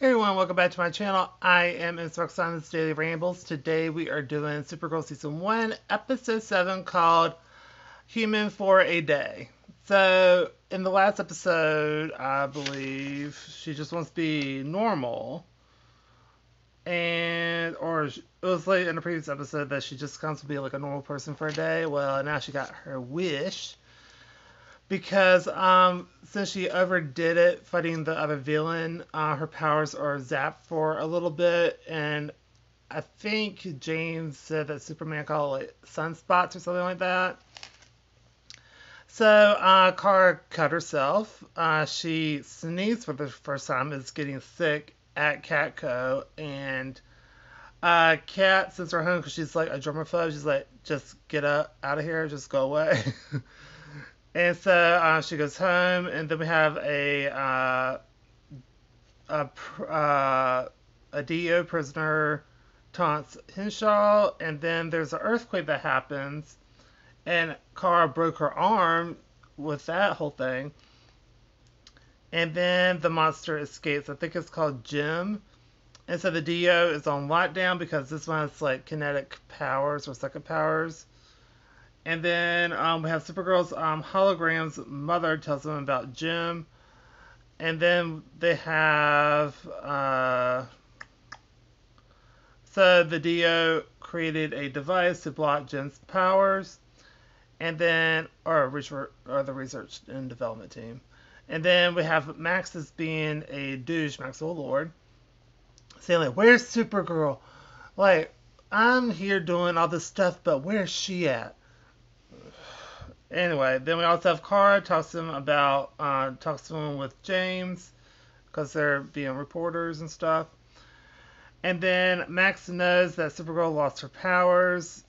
Hey everyone, welcome back to my channel. I am Ms. Roxana's Daily Rambles. Today we are doing Supergirl Season 1, Episode 7 called Human for a Day. So, in the last episode, I believe, she just wants to be normal. And, or it was like in the previous episode that she just wants to be like a normal person for a day. Well, now she got her wish because um, since she overdid it fighting the other villain, uh, her powers are zapped for a little bit, and I think James said that Superman called it sunspots or something like that. So uh, Kara cut herself. Uh, she sneezed for the first time, is getting sick at Catco, and uh, Cat, since we're home, because she's like a germaphobe, she's like, just get up out of here, just go away. And so uh, she goes home, and then we have a uh, a, uh, a DEO prisoner taunts Henshaw, and then there's an earthquake that happens, and Kara broke her arm with that whole thing. And then the monster escapes. I think it's called Jim. And so the DEO is on lockdown because this one has like kinetic powers or second powers. And then um, we have Supergirl's um, hologram's mother tells them about Jim. And then they have. Uh, so the DEO created a device to block Jim's powers. And then. Or, or the research and development team. And then we have Max as being a douche, Maxwell Lord. Saying, like, where's Supergirl? Like, I'm here doing all this stuff, but where's she at? Anyway, then we also have Kara talks to him about uh, talks to him with James because they're being reporters and stuff. And then Max knows that Supergirl lost her powers.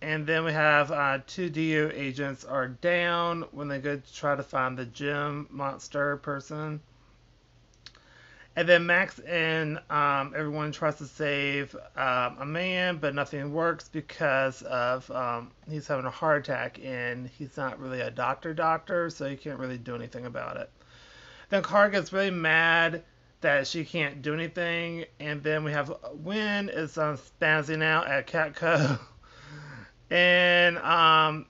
And then we have uh, two DEO agents are down when they go to try to find the Jim monster person. And then Max and um, everyone tries to save um, a man, but nothing works because of um, he's having a heart attack and he's not really a doctor doctor, so he can't really do anything about it. Then Kara gets really mad that she can't do anything, and then we have Winn is um, spazzing out at Catco, and um,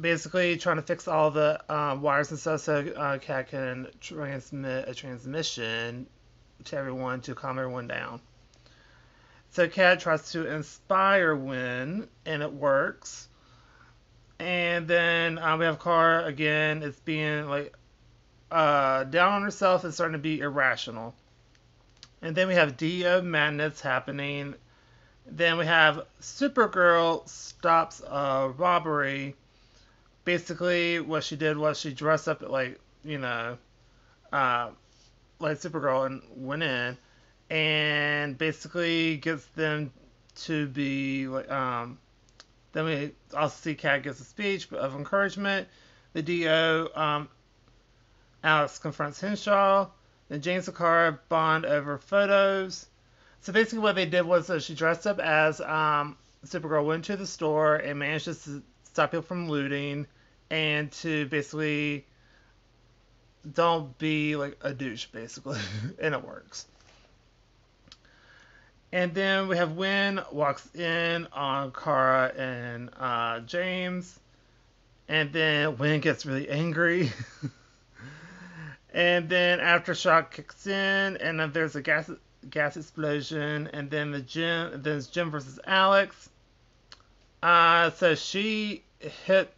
basically trying to fix all the uh, wires and stuff so uh, Cat can transmit a transmission to everyone to calm everyone down. So Cat tries to inspire Winn, and it works. And then um, we have Kara again. It's being like uh, down on herself and starting to be irrational. And then we have DEO madness happening. Then we have Supergirl stops a robbery. Basically, what she did was she dressed up like you know, uh, like Supergirl and went in and basically gets them to be like um then we also see Cat gives a speech of encouragement. The DEO um, Alex confronts Henshaw. Then James and Kara bond over photos. So basically, what they did was uh, she dressed up as um, Supergirl, went to the store and managed to stop people from looting and to basically don't be like a douche, basically, and it works. And then we have Winn walks in on Kara and uh, James, and then Winn gets really angry. and then Aftershock kicks in, and then there's a gas gas explosion, and then the Jim then it's Jim versus Alex. Uh, so she hits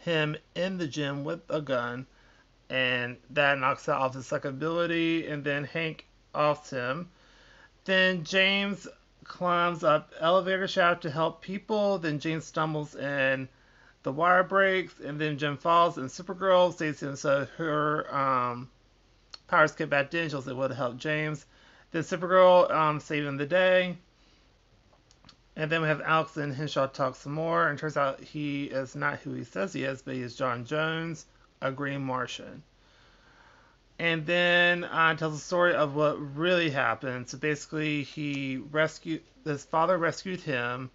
him in the gym with a gun and that knocks out off his second ability, and then Hank offs him. Then James climbs up elevator shaft to help people. Then James stumbles and the wire breaks, and then Jim falls, and Supergirl saves him so her um, powers get back in. She'll to help James. Then Supergirl um, saving the day. And then we have Alex and Henshaw talk some more, and turns out he is not who he says he is, but he is J'onn J'onzz a Green Martian. And then uh, tells the story of what really happened. So basically, he rescued his father rescued him.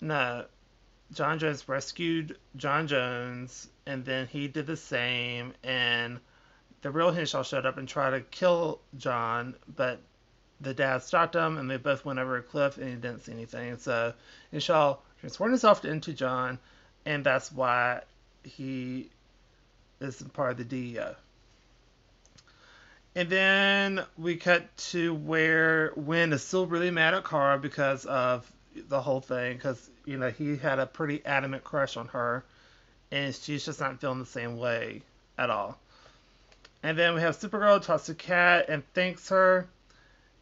No, John Jones rescued John Jones, and then he did the same. And the real Henshaw showed up and tried to kill John, but the dad stopped him, and they both went over a cliff, and he didn't see anything. So Henshaw transformed himself into John, and that's why he is part of the DEO. And then we cut to where Winn is still really mad at Kara because of the whole thing, because you know he had a pretty adamant crush on her, and she's just not feeling the same way at all. And then we have Supergirl talks to Cat and thanks her,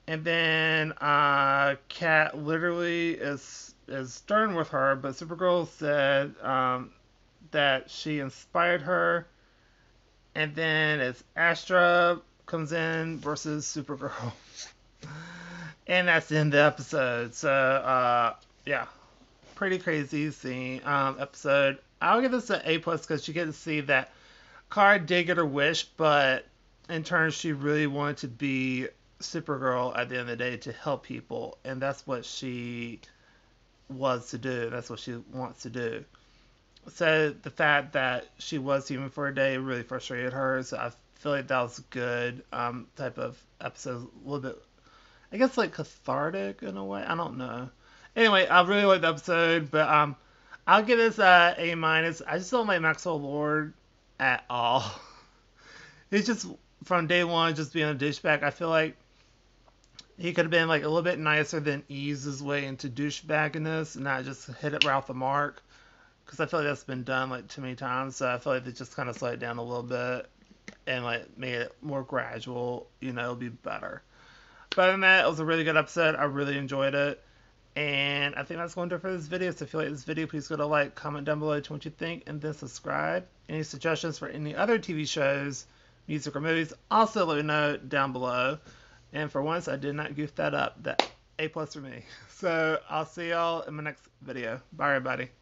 and then uh, Cat literally is is stern with her, but Supergirl said um, that she inspired her, and then it's Astra comes in versus Supergirl. and that's the end of the episode. So, uh, yeah, pretty crazy scene um, episode. I'll give this an A plus because you get to see that Kara did get her wish, but in turn, she really wanted to be Supergirl at the end of the day to help people, and that's what she was to do. That's what she wants to do. So the fact that she was human for a day really frustrated her. So I feel like that was a good um, type of episode, a little bit, I guess like cathartic in a way. I don't know. Anyway, I really liked the episode, but um, I'll give this uh, A minus. I just don't like Maxwell Lord at all. He's just from day one just being a douchebag. I feel like he could have been like a little bit nicer than ease his way into douchebagginess and not just hit it right off the mark. Because I feel like that's been done like too many times. So I feel like they just kind of slowed it down a little bit and like made it more gradual, you know, it'll be better. But other than that, it was a really good episode. I really enjoyed it. And I think that's going to do it for this video. So if you like this video, please go to like, comment down below to what you think, and then subscribe. Any suggestions for any other TV shows, music, or movies, also let me know down below. And for once, I did not goof that up. That A plus for me. So I'll see y'all in my next video. Bye, everybody.